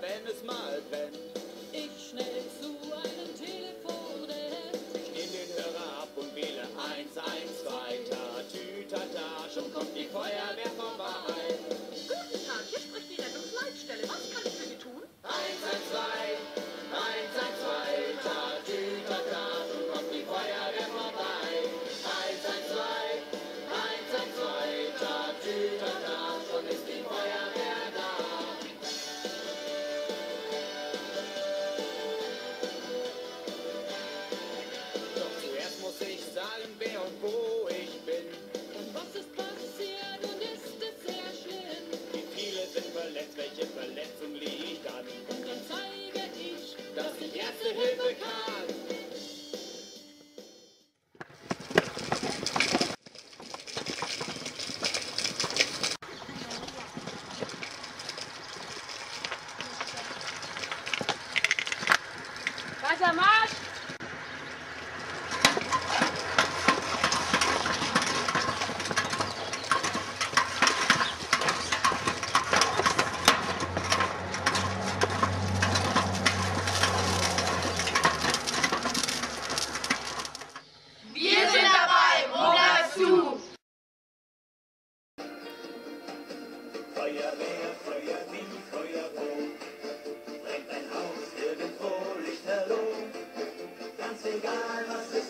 wenn es mal brennt. Ich schnell zu einem Telefon rennt. Ich nehm den Hörer ab und wähle 112. Tüter da, schon kommt die Feuerwehr vorbei. mais, a mais. Feuerwehr, Feuerwehr, Feuerwehr. God must